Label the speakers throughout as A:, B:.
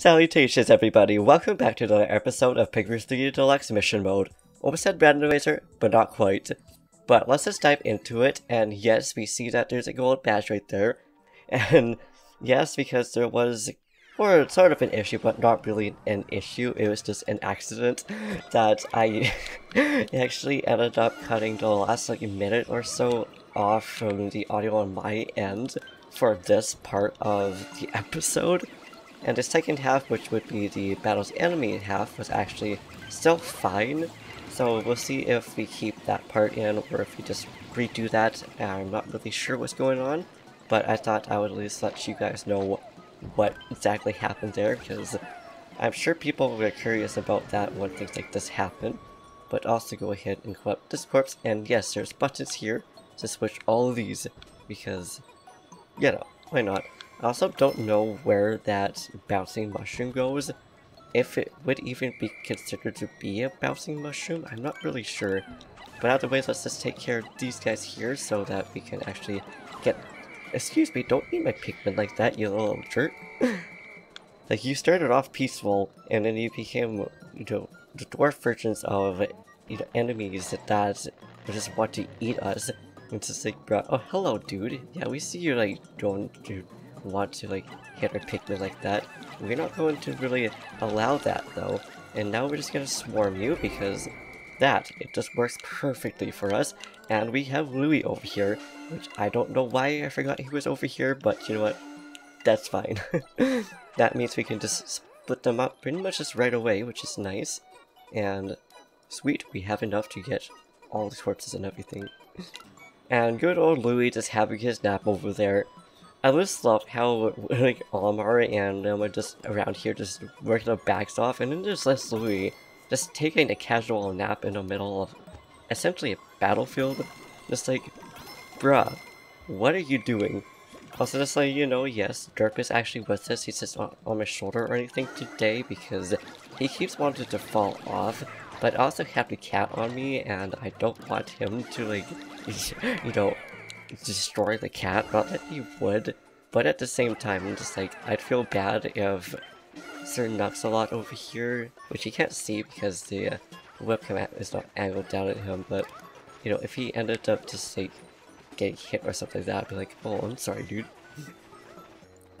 A: Salutations everybody, welcome back to another episode of Pikmin 3 Deluxe Mission Mode. Almost said randomizer, but not quite. But let's just dive into it, and yes, we see that there's a gold badge right there. And yes, because there was, or sort of an issue, but not really an issue, it was just an accident that I actually ended up cutting the last like minute or so off from the audio on my end for this part of the episode. And the second half, which would be the battle's enemy half, was actually still fine. So we'll see if we keep that part in or if we just redo that. I'm not really sure what's going on, but I thought I would at least let you guys know what exactly happened there because I'm sure people were curious about that when things like this happen. But also go ahead and up this corpse and yes, there's buttons here to switch all of these because, you know, why not? I also don't know where that bouncing mushroom goes. If it would even be considered to be a bouncing mushroom, I'm not really sure. But either way, let's just take care of these guys here so that we can actually get... Excuse me, don't eat my Pikmin like that, you little jerk. like, you started off peaceful, and then you became, you know, the dwarf versions of you know, enemies that just want to eat us. It's just like, bro, oh, hello, dude. Yeah, we see you, like, don't do want to like hit our Pikmin like that. We're not going to really allow that though. And now we're just gonna swarm you because that, it just works perfectly for us. And we have Louie over here, which I don't know why I forgot he was over here, but you know what? That's fine. that means we can just split them up pretty much just right away, which is nice. And sweet, we have enough to get all the corpses and everything. And good old Louie just having his nap over there. I just love how like Olimar and um, are just around here just working their backs off and then less Louie just taking a casual nap in the middle of essentially a battlefield. Just like, bruh, what are you doing? Also just like, you know, yes, Derp is actually with us, he's just not on my shoulder or anything today because he keeps wanting to fall off, but also have the cat on me and I don't want him to like, you know, destroy the cat, not that he would, but at the same time, I'm just like, I'd feel bad if Sir Nuxalot over here, which you can't see because the uh, webcam is not angled down at him, but, you know, if he ended up just, like, getting hit or something like that, I'd be like, oh, I'm sorry, dude.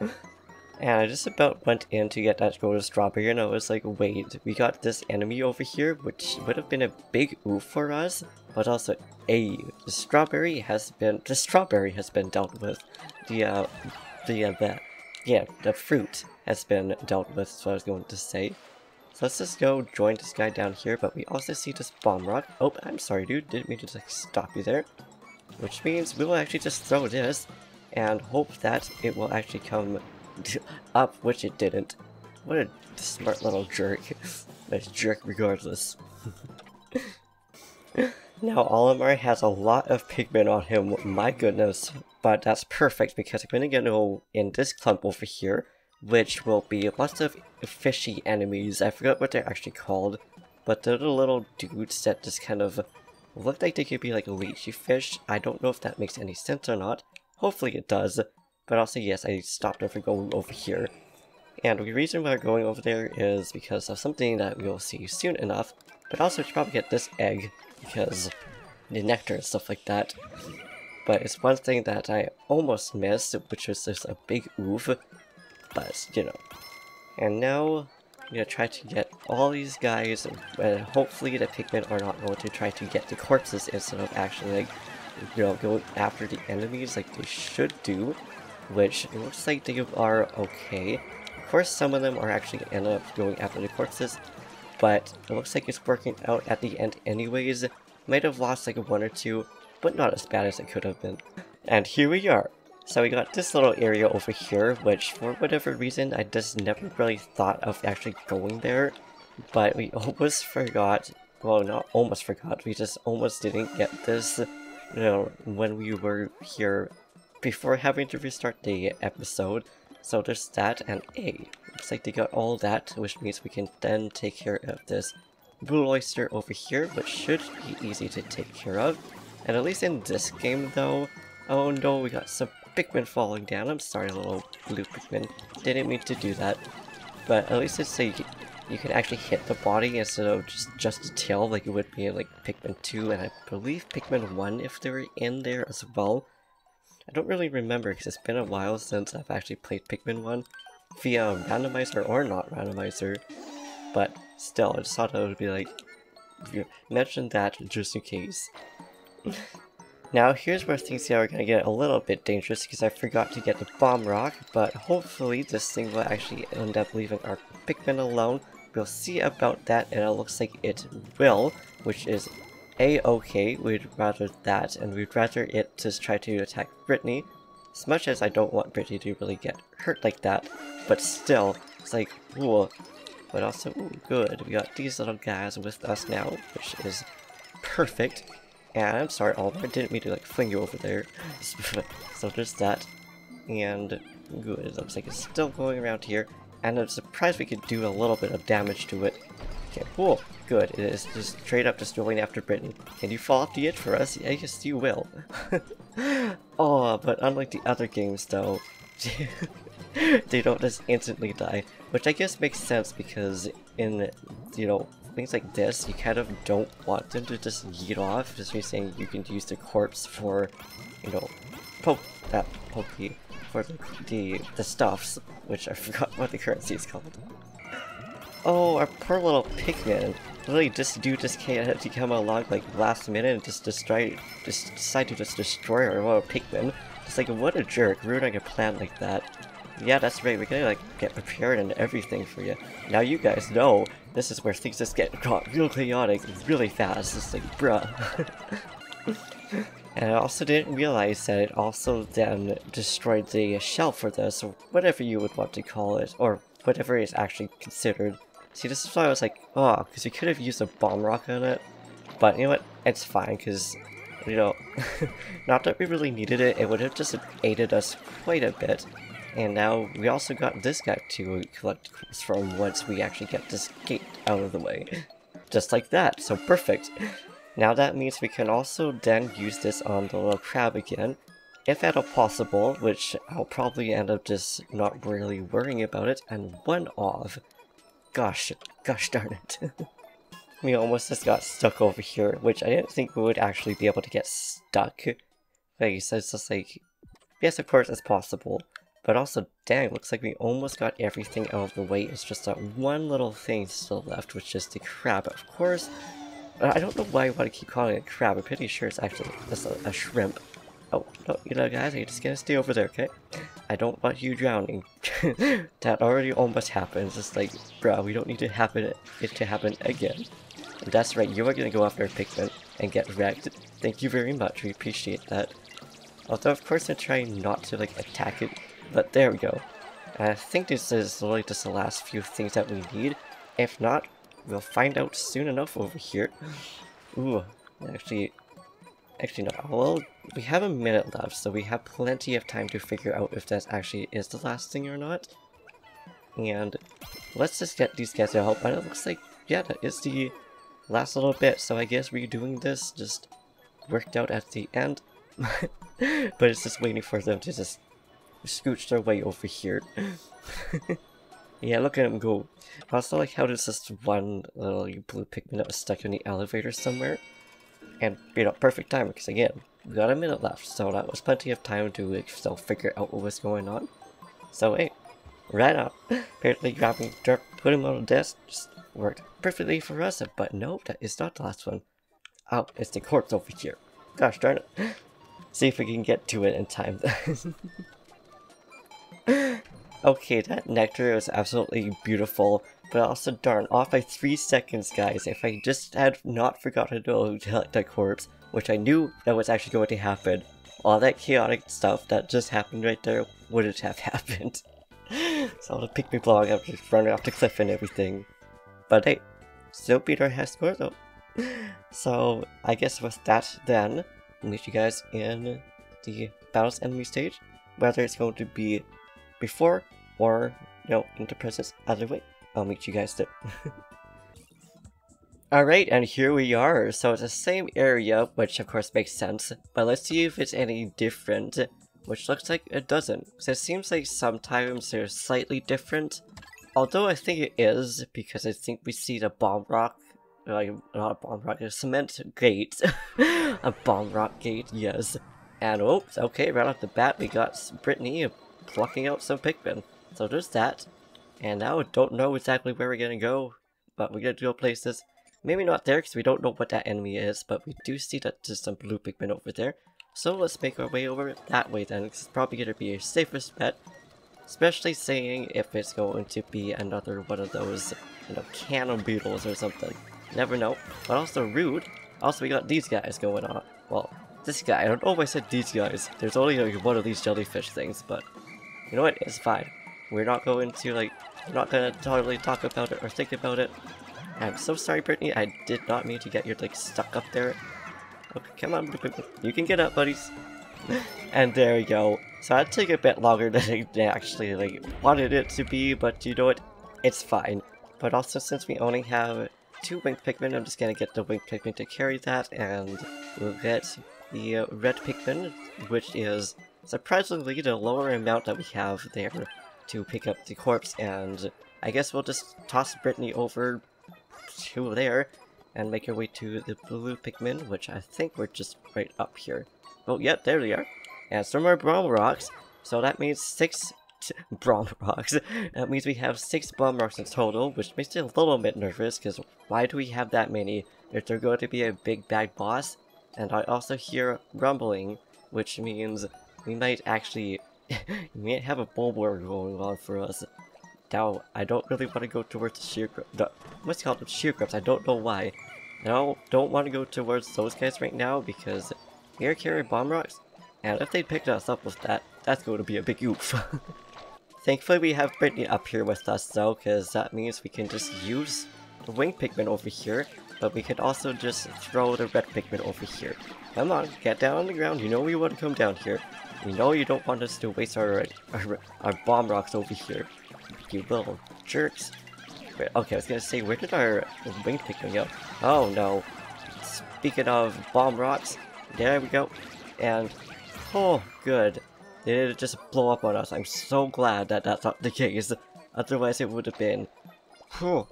A: and I just about went in to get that golden strawberry, and I was like, wait, we got this enemy over here, which would have been a big oof for us, but also a the strawberry has been the strawberry has been dealt with. The uh the uh, the yeah the fruit has been dealt with. So I was going to say. So let's just go join this guy down here. But we also see this bomb rock. Oh, I'm sorry, dude. Didn't mean to like stop you there. Which means we will actually just throw this and hope that it will actually come up, which it didn't. What a smart little jerk. a jerk regardless. Now Olimar has a lot of Pikmin on him, my goodness, but that's perfect because I'm gonna go in this clump over here, which will be lots of fishy enemies, I forgot what they're actually called, but they're the little dudes that just kind of look like they could be like leechy fish, I don't know if that makes any sense or not, hopefully it does, but also yes, I stopped over going over here. And the reason we're going over there is because of something that we'll see soon enough, but also to probably get this egg, because the nectar and stuff like that. But it's one thing that I almost missed, which was just a big oof, but you know. And now I'm gonna try to get all these guys, and hopefully the Pikmin are not going to try to get the corpses instead of actually like, you know, going after the enemies like they should do, which it looks like they are okay. Of course, some of them are actually end up going after the corpses, but it looks like it's working out at the end anyways. Might have lost like one or two, but not as bad as it could have been. And here we are. So we got this little area over here, which for whatever reason, I just never really thought of actually going there. But we almost forgot, well not almost forgot, we just almost didn't get this, you know, when we were here before having to restart the episode. So there's that, and A, looks like they got all that, which means we can then take care of this blue oyster over here, which should be easy to take care of. And at least in this game though, oh no, we got some Pikmin falling down. I'm sorry, little blue Pikmin. Didn't mean to do that. but at least it's like you can actually hit the body instead of just, just the tail like it would be in like Pikmin 2 and I believe Pikmin 1 if they were in there as well. I don't really remember because it's been a while since I've actually played Pikmin 1 via randomizer or not randomizer, but still, I just thought it would be like, mention that just in case. now here's where things are gonna get a little bit dangerous because I forgot to get the bomb rock, but hopefully this thing will actually end up leaving our Pikmin alone We'll see about that, and it looks like it will, which is a-okay. We'd rather that, and we'd rather it just try to attack Brittany. As much as I don't want Brittany to really get hurt like that, but still, it's like, ooh. But also, ooh, good. We got these little guys with us now, which is perfect. And I'm sorry, Olimar, I didn't mean to like fling you over there. so there's that. And good, it looks like it's still going around here and I'm surprised we could do a little bit of damage to it. Cool, good. It is just straight up just going after Brittany. Can you fall off the edge for us? Yeah, yes, you will. oh, but unlike the other games though, they don't just instantly die. Which I guess makes sense because in, you know, things like this, you kind of don't want them to just yeet off, just be saying you can use the corpse for, you know, poke that pokey for the, the, the stuffs, which I forgot what the currency is called. Oh, our poor little Pikmin. Really, this dude just can't come along like last minute and just destroy, just decide to just destroy our little Pikmin. It's like, what a jerk, ruining a plan like that. Yeah, that's right, we're gonna like get prepared and everything for you. Now you guys know, this is where things just get real chaotic really fast. It's like, bruh. And I also didn't realize that it also then destroyed the shell for this, or whatever you would want to call it, or whatever is actually considered. See, this is why I was like, oh, because we could have used a bomb rock on it. But you know what? It's fine, because, you know, not that we really needed it, it would have just aided us quite a bit. And now we also got this guy to collect from once we actually get this gate out of the way. Just like that, so perfect. Now that means we can also then use this on the little crab again, if at all possible, which I'll probably end up just not really worrying about it, and one off. Gosh, gosh darn it. we almost just got stuck over here, which I didn't think we would actually be able to get stuck. Like, so it's just like, yes, of course it's possible, but also, dang, looks like we almost got everything out of the way. It's just that one little thing still left, which is the crab. Of course, uh, I don't know why I want to keep calling it crab. I'm pretty sure it's actually just a, a shrimp. Oh, no, you know guys, you're just gonna stay over there, okay? I don't want you drowning. that already almost happened. It's like, bro, we don't need to happen it to happen again. And that's right, you are gonna go after a Pikmin and get wrecked. Thank you very much, we appreciate that. Although of course I'm trying not to like attack it, but there we go. I think this is literally just the last few things that we need. If not, We'll find out soon enough over here. Ooh, actually, actually no. Well, we have a minute left, so we have plenty of time to figure out if that actually is the last thing or not. And let's just get these guys to help. But it looks like, yeah, that is the last little bit. So I guess redoing this just worked out at the end. but it's just waiting for them to just scooch their way over here. Yeah, look at him go. I Also, like, how does this one little blue Pikmin that was stuck in the elevator somewhere? And, you know, perfect time, because again, we got a minute left, so that was plenty of time to like, still figure out what was going on. So, hey, right up. Apparently grabbing dirt, putting him on the desk, just worked perfectly for us, but no, that is not the last one. Oh, it's the corpse over here. Gosh darn it. See if we can get to it in time. Okay, that nectar was absolutely beautiful, but also darn, off by 3 seconds guys, if I just had not forgotten to collect that corpse, which I knew that was actually going to happen, all that chaotic stuff that just happened right there wouldn't have happened. so the Pikmin blog after running off the cliff and everything. But hey, still beat our high score though. so I guess with that then, I'll meet you guys in the Battles Enemy stage, whether it's going to be before or, you know, into presence. Either way, I'll meet you guys there. Alright, and here we are. So it's the same area, which of course makes sense, but let's see if it's any different, which looks like it doesn't. So it seems like sometimes they're slightly different, Although I think it is, because I think we see the bomb rock, like, not a bomb rock, a cement gate. a bomb rock gate, yes. And oops, okay, right off the bat we got Brittany plucking out some Pikmin. So there's that. And now I don't know exactly where we're gonna go, but we're gonna go places. Maybe not there because we don't know what that enemy is, but we do see that there's some blue Pikmin over there. So let's make our way over that way then, because it's probably gonna be a safest bet. Especially saying if it's going to be another one of those, you know, cannon beetles or something. Never know. But also rude. Also, we got these guys going on. Well, this guy. I don't know if I said these guys. There's only like one of these jellyfish things, but you know what? It's fine. We're not going to like, we're not gonna totally talk about it or think about it. I'm so sorry, Brittany. I did not mean to get you like stuck up there. Okay, come on, you can get up, buddies. and there we go. So that took a bit longer than I actually like wanted it to be, but you know what? It's fine. But also, since we only have two winged Pikmin, I'm just gonna get the winged Pikmin to carry that, and we'll get the red Pikmin, which is surprisingly the lower amount that we have there to pick up the corpse, and I guess we'll just toss Brittany over to there and make our way to the blue Pikmin, which I think we're just right up here. Oh, yep, there they are. And some more Bomb Rocks, so that means six Bomb Rocks. That means we have six Bomb Rocks in total, which makes me a little bit nervous, because why do we have that many? Is there going to be a big bad boss? And I also hear rumbling, which means we might actually we might have a Bulborb going on for us. Now, I don't really want to go towards the sheer the, what's called the sheargrubs, I don't know why. I don't, want to go towards those guys right now because they're carrying bomb rocks, and if they picked us up with that, that's going to be a big oof. Thankfully we have Brittany up here with us though, because that means we can just use the wing Pikmin over here, but we could also just throw the red Pikmin over here. Come on, get down on the ground, you know we want to come down here. You know you don't want us to waste our, our, our bomb rocks over here. You little jerks. Wait, okay, I was gonna say, where did our wing Pikmin go? Oh no. Speaking of bomb rocks, there we go. And, oh, good. They didn't just blow up on us. I'm so glad that that's not the case. Otherwise it would have been, whew,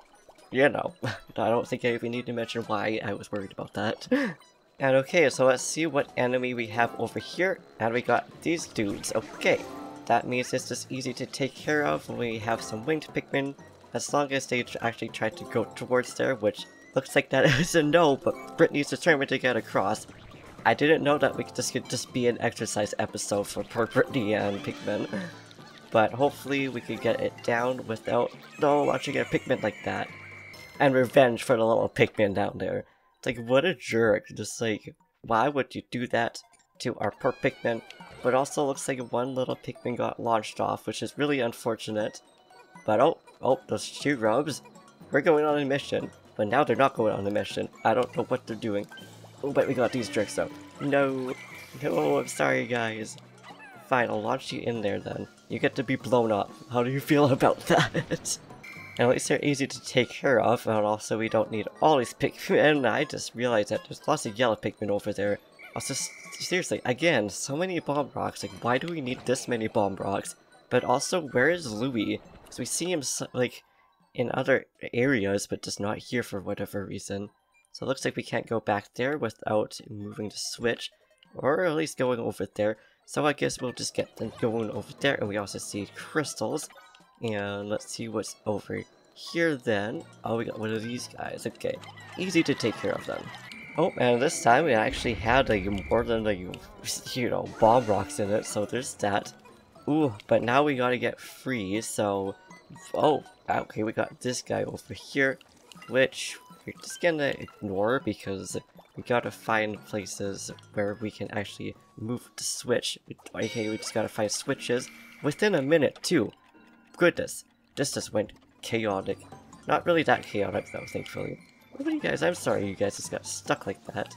A: you know. I don't think I even need to mention why I was worried about that. And okay, so let's see what enemy we have over here. And we got these dudes. Okay, that means it's just easy to take care of. We have some winged Pikmin, as long as they actually try to go towards there, which looks like that is a no, but Brittany's determined to get across. I didn't know that we could just could just be an exercise episode for poor Brittany and Pikmin. But hopefully we could get it down without no launching a Pikmin like that. And revenge for the little Pikmin down there. Like, what a jerk. Just like, why would you do that to our poor Pikmin? But also looks like one little Pikmin got launched off, which is really unfortunate. But oh, oh, those sheargrubs. We're going on a mission. But now they're not going on a mission. I don't know what they're doing. Oh, but we got these jerks though. No. No, I'm sorry guys. Fine, I'll launch you in there then. You get to be blown up. How do you feel about that? At least they're easy to take care of, and also we don't need all these Pikmin. I just realized that there's lots of yellow Pikmin over there. Also, seriously, again, so many bomb rocks. Like, why do we need this many bomb rocks? But also, where is Louie? Because we see him, like, in other areas, but just not here for whatever reason. So it looks like we can't go back there without moving the switch, or at least going over there. So I guess we'll just get them going over there, and we also see crystals. And let's see what's over here then. Oh, we got one of these guys. Okay, easy to take care of them. Oh, and this time we actually had like more than like, you know, bomb rocks in it, so there's that. Ooh, but now we gotta get free, so... Oh, okay, we got this guy over here, which we're just gonna ignore because we gotta find places where we can actually move the switch. Okay, we just gotta find switches within a minute, too goodness, this just went chaotic. Not really that chaotic though, thankfully. What about you guys? I'm sorry you guys just got stuck like that.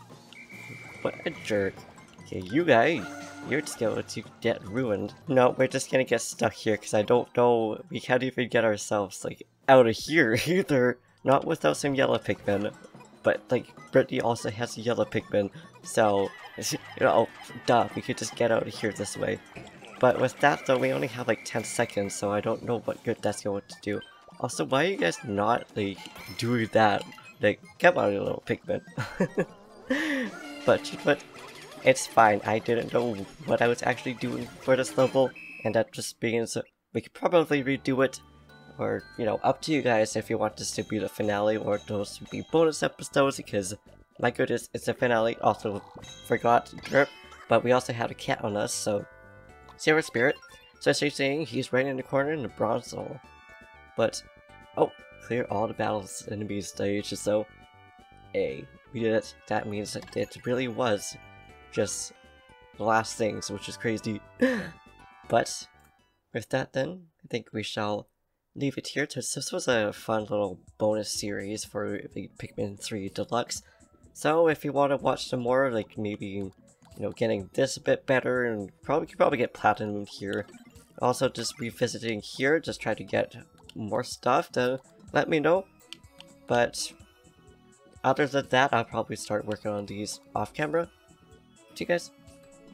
A: What a jerk. Okay, you guys, you're just going to get ruined. No, we're just gonna get stuck here because I don't know, we can't even get ourselves, like, out of here either. Not without some yellow Pikmin. But, like, Brittany also has yellow Pikmin, so, you know, duh, we could just get out of here this way. But with that though, we only have like 10 seconds, so I don't know what good that's going to do. Also, why are you guys not, like, doing that? Like, come on, you little Pikmin. but, but, it's fine. I didn't know what I was actually doing for this level, and that just means we could probably redo it. Or, you know, up to you guys if you want this to be the finale or those to be bonus episodes, because, my goodness, it's a finale. Also, forgot, drip, but we also had a cat on us, so... Sarah Spirit. So she's saying he's right in the corner in the bronze hole. But, oh, clear all the battles enemy stage, so, A, we did it. That means that it really was just the last things, which is crazy. but, with that then, I think we shall leave it here. This was a fun little bonus series for the Pikmin 3 Deluxe. So if you want to watch some more, like maybe, you know, getting this a bit better, and probably could probably get Platinum here. Also, just revisiting here, just try to get more stuff to let me know. But other than that, I'll probably start working on these off camera. To you guys.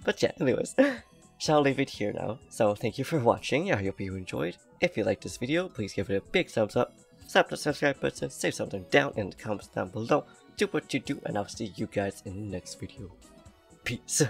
A: But yeah, anyways, shall leave it here now. So thank you for watching. I hope you enjoyed. If you liked this video, please give it a big thumbs up. Slap the subscribe button, say something down in the comments down below. Do what you do, and I'll see you guys in the next video. Peace.